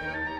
Bye.